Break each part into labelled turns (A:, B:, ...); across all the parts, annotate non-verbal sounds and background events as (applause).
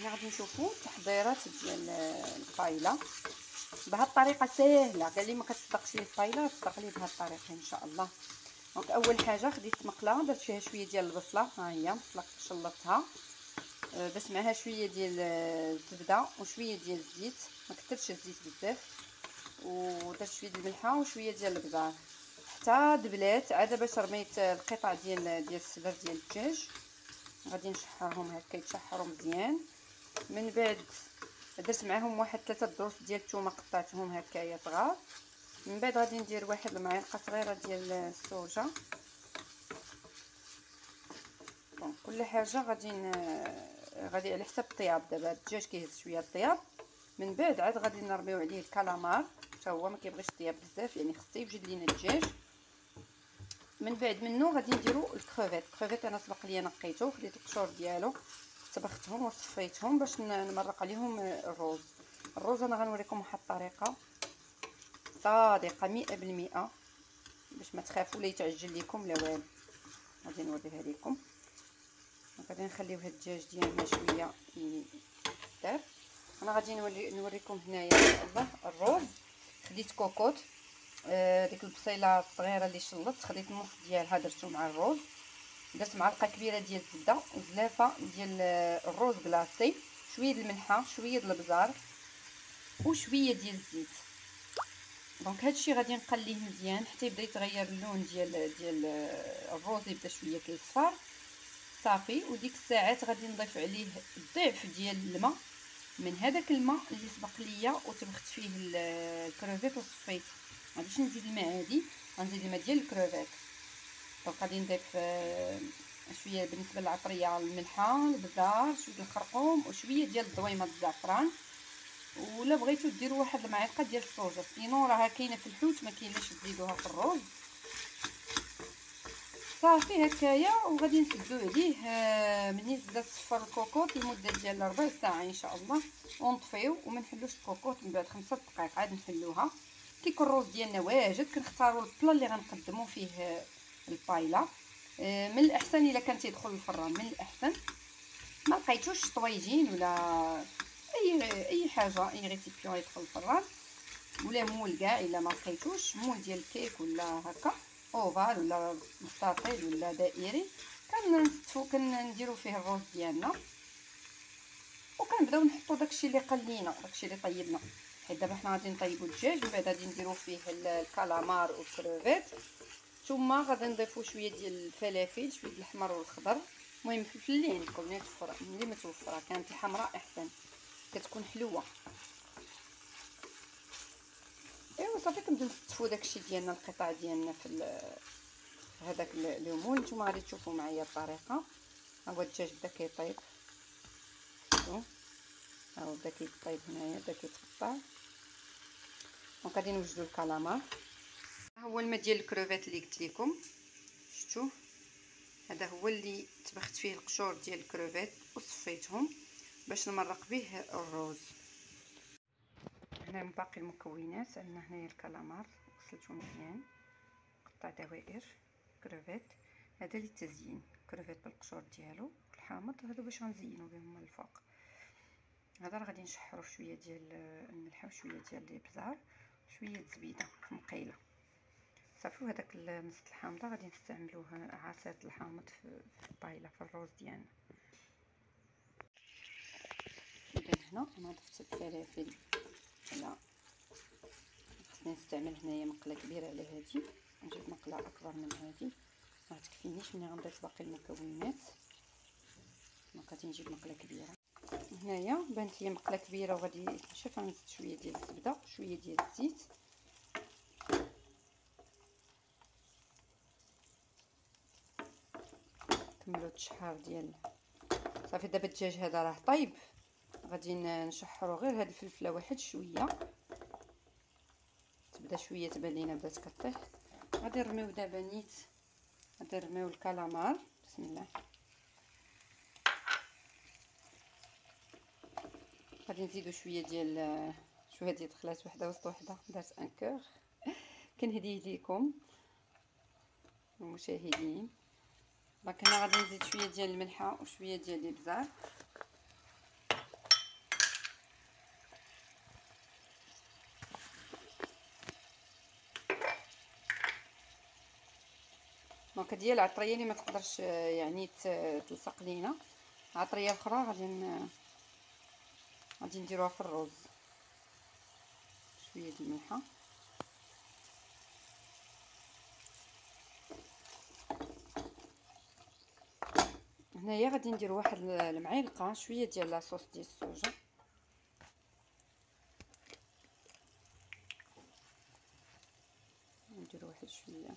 A: هنا غادي نشوفوا التحضيرات ديال البايله بهذه الطريقة ساهله قال لي ما كتصدقش لي البايله تصدق لي بهذه الطريقة إن شاء الله. دونك أول حاجة خديت مقلة درت فيها شوية ديال البصلة. ها هي بصله شلطتها. أه، درت معها شوية ديال الزبدة وشوية ديال الزيت. ما كثرتش الزيت بزاف. ودرت شوية ديال الملحة وشوية ديال البزار حتى دبلات عاد باش رميت القطع ديال ديال الصدر ديال الدجاج. غادي نشحرهم هكا يتشحروا مزيان. من بعد درت معاهم واحد ثلاثة دروس ديال الثومه قطعتهم هكايا صغار. من بعد غادي ندير واحد المعلقة صغيرة ديال الصوجة. بون كل حاجة غادي غادي على حساب الطياب. دابا الدجاج كيهز شوية الطياب. من بعد عاد غادي نرميو عليه الكالامار. حتى هو ما كيبغيش الطياب بزاف يعني خصو يوجد لينا الدجاج. من بعد منه غادي نديرو ال crevettes ال crevettes أنا سبق لي نقيته خديت القشور ديالو. طبختهم وصفيتهم باش نمرق عليهم الروز. الروز أنا غنوريكم واحد الطريقة. صادقة مئة بالمئة باش ما تخافوا لا يتعجل لكم لا والو. غادي نوريها لكم غادي نخليو هاد الدجاج ديالنا شوية يدار. أنا غادي نوري نوريكم هنايا إن شاء الله الروز. خديت كوكوط آه ديك البصيلة الصغيرة les échalotes خديت النص ديالها درتو مع الروز. درت معلقة كبيرة ديال الزبده وزلافة ديال الروز كلاصي شوية د الملحة شوية د البزار وشوية ديال الزيت. donc هادشي غادي نقليه مزيان حتى يبدا يتغير اللون ديال ديال الروز يبدا شوية كيصفر صافي. وديك الساعات غادي نضيف عليه الضعف ديال الماء من هذاك الماء اللي سبق ليا وطبخت فيه الكروفيت وصفيت غاديش نزيد الماء عادي غنزيد الماء ديال ال crevette. donc غادي نضيف آه، شوية بالنسبة للعطرية الملحة البزار شوية الخرقوم وشوية ديال الضويمه الزعفران. ولا بغيتو ديروا واحد المعلقة ديال الصوجة. sinon راها كاينة في الحوت ما كاينلاش تزيدوها في الرز. صافي هكايا وغادي نسدو عليه آه، ملي تبدا تصفر الكوكوط لمده ديال ربع ساعة إن شاء الله. ونطفيو وما نحلوش الكوكوط من بعد خمسة دقائق عاد نحلوها. كيكون الروز ديالنا واجد كنختاروا ال plat اللي غنقدموا فيه البايلا آه، من الإحسن إلا كان تيدخل الفران من الإحسن. ما لقيتوش طويجين ولا أي أي حاجة أي récipient يدخل الفران ولا moule كاع إلا ما لقيتوش moule ديال الكيك ولا هكا ovale ولا مستطيل ولا دائري. كنستفو كنديرو فيه الروز ديالنا. وكنبداو نحطو داكشي اللي قلينا داكشي اللي طيبنا. حيت دابا حنا غادي نطيبو الدجاج من بعد غادي نديرو فيه الكالامار والكروفيت. ثم غادي نضيفو شوية ديال الفلافل شوية ديال الاحمر والخضر. المهم الفلفل اللي عندكم اللي متوفرة اللي متوفرة كانت الحمراء أحسن. كتكون حلوة. أيوا صافي كنبداو نستفو داكشي ديالنا القطع ديالنا في هذاك الليمون نتوما غادي تشوفوا معايا الطريقة. ها هو الدجاج بدا كيطيب. ها هو بدا كيطيب هنايا بدا كيتقطع. donc غادي نوجدو الكالامار ها هو الماء ديال الكروفيت اللي قلت لكم. شفتوا هذا هو اللي طبخت فيه القشور ديال الكروفيت وصفيتهم باش نمرق به الروز هنا باقي المكونات عندنا هنايا الكالامار غسلته مزيان. قطع دوائر كروفيت هذا للتزيين كروفيت بالقشور ديالو الحامض هادو باش غنزينو بهم من الفوق. هذا راه غادي نشحرو شوية ديال الملح وشويه ديال الابزار شوية الزبيده مقيلة. صافي وهداك نص الحامضه غادي نستعملوه عصير الحامض في البايلة في الروز ديالنا. اذا هنا أنا ضفت الفلافل على خصني نستعمل هنايا مقلة كبيرة على هذه نجيب مقلة أكبر من هذه ما تكفينيش ملي غنضيف باقي المكونات. غادي نجيب مقلة كبيرة. هنايا بانت لي مقلة كبيرة وغادي شوف غنزيد شوية ديال الزبدة شوية ديال الزيت. نكملو التشحار ديال صافي دابا الدجاج هذا راه طيب غادي نشحرو غير هاد الفلفلة واحد شوية. تبدا شوية تبان لينا بدات كطيح. غادي نرميو دابا نيت. غادي نرميو الكالامار. بسم الله. غادي نزيدو شوية ديال شوية ديال دخلات وحدة وسط وحدة. درت ان كور (laughs) كنهديه ليكم المشاهدين donc هنا غادي نزيد شوية ديال الملحه وشويه ديال الابزار donc ديال العطريه اللي ما تقدرش يعني تلصق لينا عطريه أخرى غادي ن... غادي نديروها في الرز شوية د الملحه هنايا غادي ندير واحد المعلقة شوية ديال لاصوص ديال السوجه ندير واحد شوية.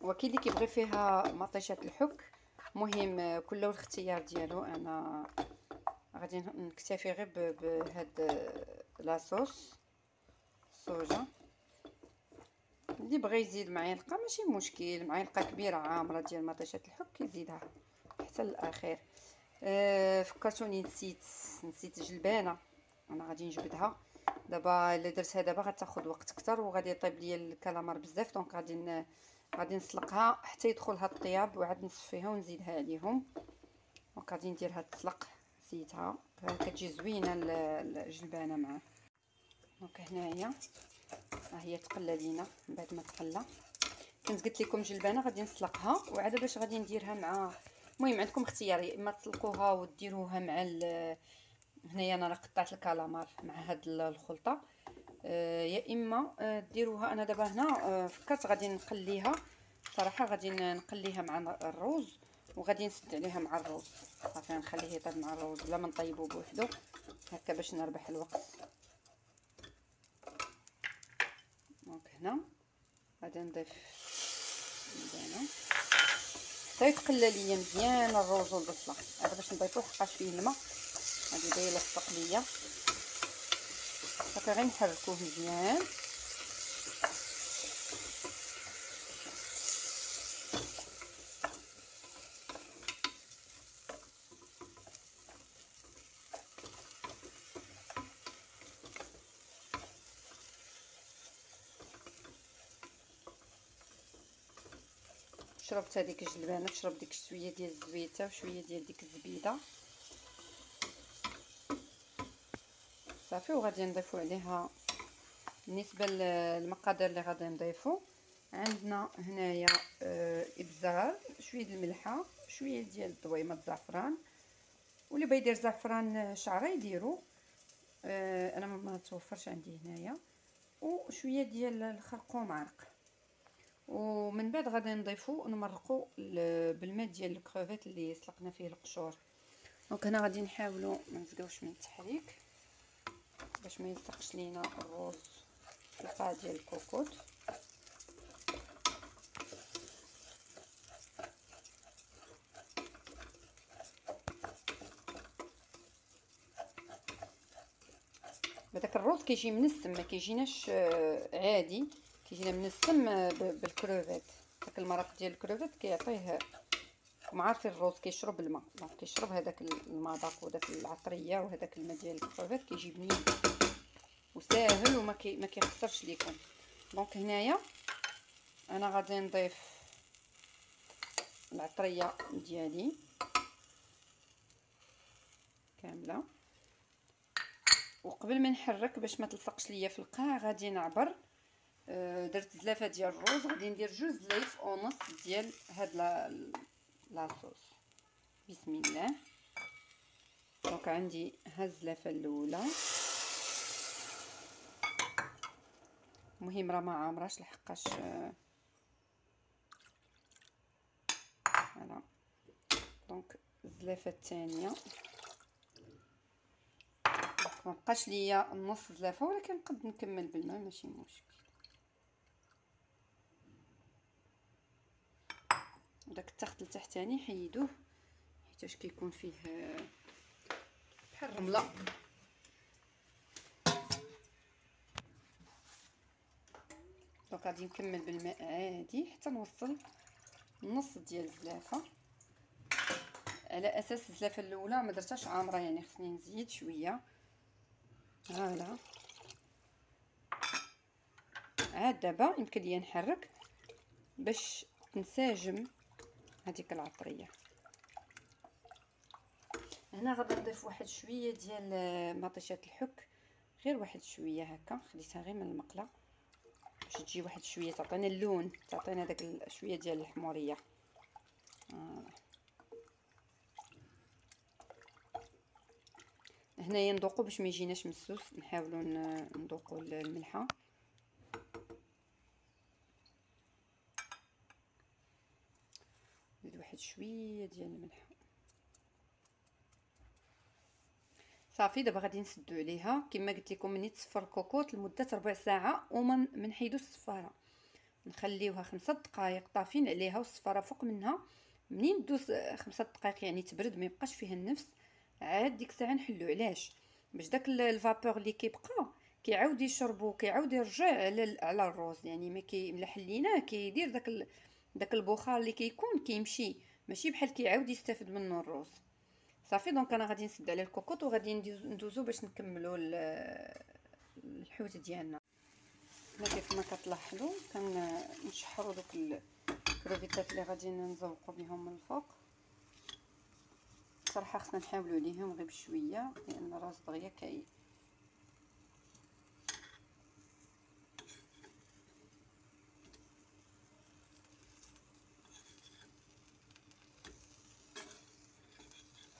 A: وكاين اللي كيبغي فيها مطيشة الحك مهم كل الاختيار ديالو أنا غادي نكتفي غير بهاد لاصوص الصوجه اللي بغى يزيد معلقة ماشي مشكل معلقة كبيرة عامرة ديال مطيشه الحك يزيدها حتى الاخير أه فكرتوني نسيت نسيت جلبانة أنا غادي نجبدها. دابا إلا درتها دابا غتاخذ وقت أكثر وغادي يطيب ليا الكلامار بزاف دونك غادي غادي نسلقها حتى يدخلها الطياب وعاد نصفيها ونزيدها عليهم. donc غادي نديرها تسلق نسيتها كتجي زوينة الجلبانة معاه donc هنايا ها هي تقلى لينا من بعد ما تقلى. كنت قلت لكم جلبانة غادي نسلقها وعاد باش غادي نديرها مع المهم عندكم اختيار يا إما تسلقوها وديروها مع هنايا أنا قطعت الكالامار مع هاد الخلطة. آه يا إما آه ديروها أنا دابا هنا آه فكرت غادي نقليها. صراحة غادي نقليها مع الروز وغادي نسد عليها مع الروز. صافي نخليه يطيب مع الروز. بلا ما نطيبو بوحدو هكا باش نربح الوقت. دونك هنا غادي نضيف مزيانة. حتى يتقلى ليا مزيان الروز والبصلة. هذا باش نضيفو حقاش فيه الماء. غادي يبدا يلصق ليا هكا غير نحركوه مزيان. شربت هذيك الجلبانه شرب ديك شوية ديال الزويتة وشوية ديال ديك الزبيدة. صافي وغادي نضيفو عليها بالنسبة للمقادير اللي غادي نضيفو. عندنا هنايا آه إبزار شوية ديال الملحة شوية ديال الضويمه الزعفران. واللي بغى يدير زعفران شعرة يديرو. آه أنا ما توفرش عندي هنايا. وشوية ديال الخرقوم عرق ومن بعد غادي نضيفو نمرقو بالماء ديال الكروفيت اللي سلقنا فيه القشور. donc هنا غادي نحاولوا ما من التحريك باش ما يلصقش لينا الروز القاع ديال الكوكوط هذاك الروز كيجي منسم ما كيجيناش عادي. كيجينا منسم بالكروفيت. داك المرق ديال الكروفيت كيعطيه راكم عارفين الروز كيشرب الماء. donc كيشرب هذاك المذاق وداك العطرية وهذاك الماء ديال الكروفيت كيجي بنين وساهل وما كي ما كيخسرش ليكم. donc هنايا أنا غادي نضيف العطرية ديالي كاملة. وقبل ما نحرك باش ما تلصقش ليا في القاع غادي نعبر آه، درت زلافه ديال الروز غادي ندير جوج زلايف ونص ديال هاد la sauce بسم الله donc عندي ها الزلافه الاولى المهم راه ما عامراش لحقاش voilà donc الزلافه الثانية ما بقاش ليا نص زلافه ولكن نقد نكمل بالماء ماشي مشكل داك التخت التحتاني حيدوه حيتاش كيكون فيه بحال الرمله دونك غادي نكمل بالماء عادي حتى نوصل نص ديال الزلافة. على أساس الزلافة الأولى ما درتهاش عامرة يعني خصني نزيد شوية. هالا عاد دابا يمكن ليا نحرك باش تنسجم هذيك العطرية. هنا غادي نضيف واحد شوية ديال مطيشات الحك. غير واحد شوية هكا خديتها غير من المقلة. باش تجي واحد شوية تعطينا اللون تعطينا داك شوية ديال الحمورية. آه. هنايا ندوقو باش ما يجيناش مسوس نحاولوا ندوقو الملحة نزيد واحد شوية ديال الملح. صافي دابا غادي نسدو عليها. كما قلت لكم مني تصفر الكوكوط لمدة ربع ساعة وما نحيدو الصفارة. نخليوها خمسة دقائق طافين عليها والصفارة فوق منها. منين دوز خمسة دقائق يعني تبرد ما يبقاش فيها النفس. عاد ديك الساعة نحلو. علاش؟ باش داك ال vapeur اللي كيبقى كيعاود يشربو كيعاود يرجع على على الروز. يعني ما كي ملي حليناه كيدير داك داك البخار اللي كيكون كيمشي ماشي بحال كيعاود يستافد منه الروز. صافي donc أنا غادي نسد على الكوكوط وغادي ندوزو باش نكملوا الحوت ديالنا. هنا كيف ما كتلاحظوا كنشحروا دوك الكروفيتات اللي غادي نزوقوا بهم من الفوق. صراحة خصنا نحاولوا عليهم غير بشوية لأن الراس دغيا كي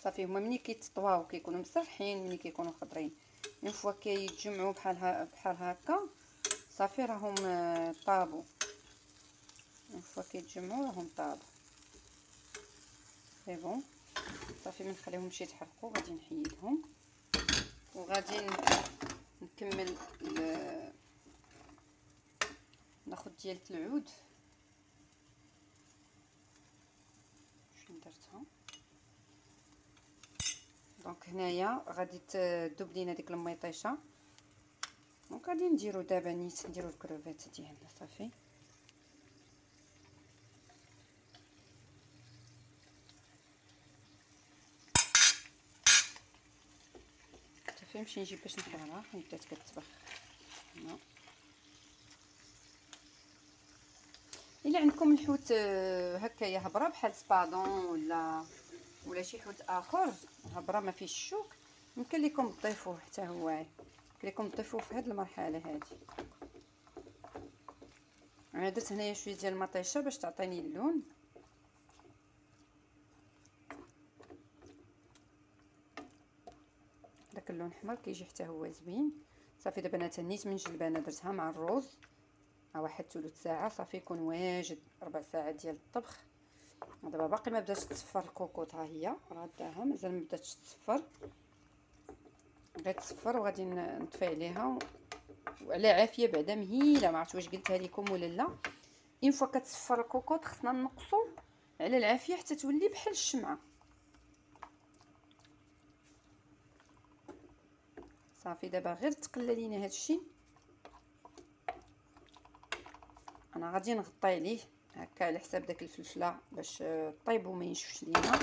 A: صافي. هما ملي كيتطواو كيكونوا مسرحين ملي كيكونوا خضرين une fois كيتجمعوا بحال ها بحال هكا صافي راهم آه، طابوا une fois كيتجمعوا راهم طابوا c'est bon صافي ما نخليهمش يتحرقوا غادي نحيدهم. وغادي نكمل ناخذ ديالة العود شنو درتها donc هنايا غادي تذوب لينا ديك الميطيشة. donc غادي نديرو دابا نيت نديرو الكروفيت ديالنا صافي. صافي نمشي نجيب باش نحرها بدات كتطبخ. هنا. إلا عندكم الحوت آه، هكايا هبرة بحال espadon ولا ولا شي حوت آخر هبره ما فيش الشوك يمكن لكم تضيفوه حتى هو يمكن لكم تضيفوه في هذه المرحلة هذه أنا درت هنايا شوية ديال المطيشة باش تعطيني اللون. داك اللون الاحمر كيجي حتى هو زوين. صافي دابا أنا تنيت من جلبانة درتها مع الروز. ها واحد ثلث ساعة صافي يكون واجد. ربع ساعه ديال الطبخ. دابا باقي ما بداتش تصفر الكوكوط ها هي راه داها مازال ما بداتش تصفر. غير تصفر وغادي نطفي عليها وعلى عافية بعدا مهيلة ما عرفت واش قلتها لكم ولا لا. اين فوا كتصفر الكوكوط خصنا نقصو على العافية حتى تولي بحال الشمعة. صافي دابا غير تقلى لينا هادشي. أنا غادي نغطي عليه. هكا على حساب داك الفلفلة باش طيب وما ينشفش لينا.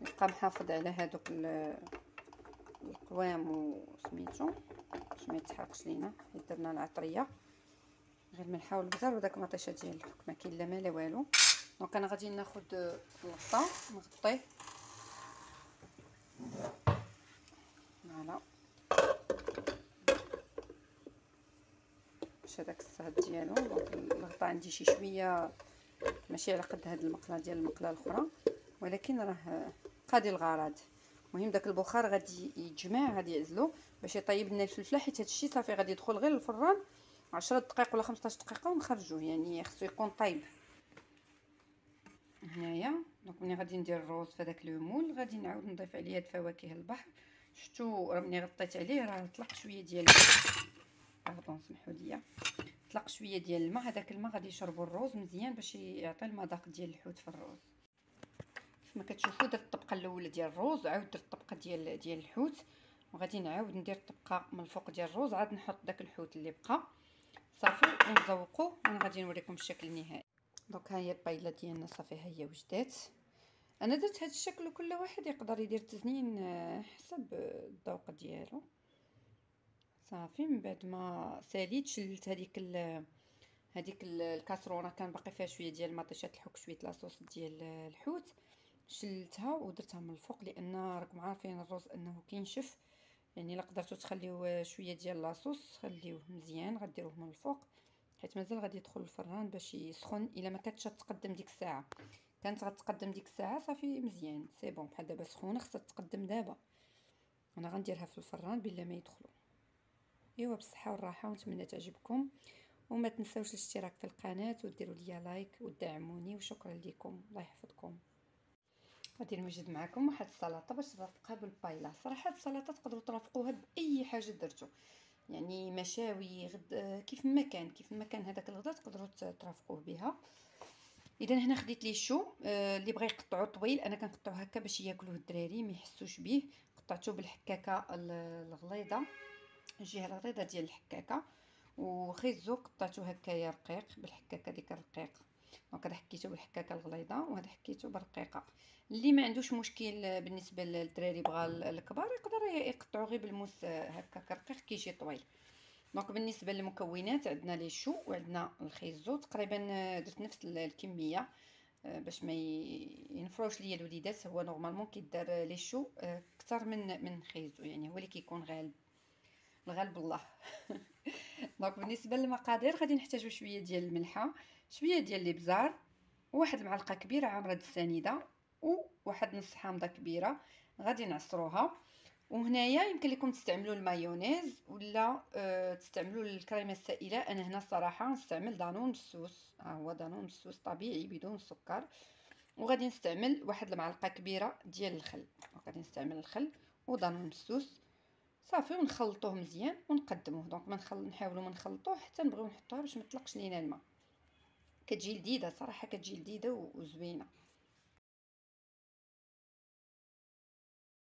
A: يبقى محافظ على هذوك القوام وسميتو باش ما يتحرقش لينا. درنا العطرية. غير الملحه والبزار وداك المطيشة ديال الحك ما كاين لا ما لا والو. donc أنا غادي ناخذ الغطا نغطيه voilà. باش هذاك الصهد ديالو donc الغطا عندي شي شوية ماشي على قد هاد المقلة ديال المقلة الأخرى ولكن راه قاضي الغرض. المهم داك البخار غادي يتجمع غادي يعزلو باش يطيب لنا الفلفلة حيت هادشي صافي غادي يدخل غير الفران. 10 دقائق ولا 15 دقيقة ونخرجوه يعني خصو يكون طيب هنايا donc ملي غادي ندير الروز في هذاك لو غادي نعاود نضيف عليه هاد فواكه البحر. راه ملي غطيت عليه راه طلق شوية ديال pardon سمحوا لي طلق شوية ديال الماء هذاك الماء غادي يشربوا الروز مزيان باش يعطي المذاق ديال الحوت في الروز. كما كتشوفوا درت الطبقة الأولى ديال الروز عاود درت الطبقة ديال ديال الحوت وغادي نعاود ندير طبقه من الفوق ديال الروز عاد نحط داك الحوت اللي بقى. صافي ونذوقوا وأنا غادي نوريكم الشكل النهائي. donc ها هي البايلة ديالنا صافي ها هي وجدات أنا درت هذا الشكل وكل واحد يقدر يدير تزنين آه، حسب الذوق ديالو. صافي. من بعد ما ساليت شلت هذيك هذيك الكاسرونه كان باقي فيها شوية ديال مطيشه الحك شوية لاصوص ديال الحوت. شلتها ودرتها من الفوق لأن راكم عارفين الرز انه كينشف. يعني إلا قدرتوا تخليوه شوية ديال لاصوص خليوه مزيان غديروه من الفوق حيت مازال غادي يدخل الفران باش يسخن إلا ما كانتش تقدم ديك الساعة. كانت غتقدم ديك الساعة صافي مزيان c'est bon. بحال دابا سخونة خصها تقدم دابا. أنا غنديرها في الفران بلا ما يدخلوا ايوا بالصحة والراحة ونتمنى تعجبكم. وما تنساوش الاشتراك في القناة وديروا لي like ودعموني وشكرا لكم الله يحفظكم. غادي نوجد معكم واحد السلطة باش نرافقها بالبايلا صراحة السلطة تقدروا ترافقوها بأي حاجة درتو. يعني مشاوي غد كيف ما كان كيف ما كان هذاك الغدا تقدروا ترافقوه بها. إذا هنا خديت les choux آه اللي بغى يقطعو طويل أنا كنقطعو هكا باش ياكلوه الدراري ما يحسوش به قطعته بالحكاكة الغليظة. الجهه الغليظه ديال الحكاكة وخيزو قطعته هكايا رقيق بالحكاكة ديك الرقيق. donc هذا حكيته بالحكاكة الغليظة وهذا حكيته بالرقيقة. اللي ما عندوش مشكل بالنسبة للدراري بغا الكبار يقدر يقطعو غير بالموس هكا رقيق كيجي طويل. donc بالنسبة للمكونات عندنا les choux وعندنا الخيزو تقريبا درت نفس الكمية باش ما ينفروش ليا الوليدات. هو normalement كيدار les choux أكثر من من خيزو يعني هو اللي كيكون غالب. الغالب الله. (laughs) donc بالنسبة للمقادير غادي نحتاجو شوية ديال الملحة شوية ديال الابزار واحد المعلقه كبيرة عامره السنيدة وواحد نص حامضة كبيرة غادي نعصروها. وهنايا يمكن لكم تستعملوا المايونيز ولا أه تستعملوا الكريمة السائلة. أنا هنا صراحة نستعمل Danone مسوس ها هو Danone مسوس طبيعي بدون سكر. وغادي نستعمل واحد المعلقة كبيرة ديال الخل. غادي نستعمل الخل و Danone مسوس صافي ونخلطوه مزيان ونقدموه. donc ما نخل... نحاولوا ما نخلطوه حتى نبغيو نحطوها باش ما تطلقش لينا الماء. كتجي لذيذة صراحة كتجي لذيذة وزوينة.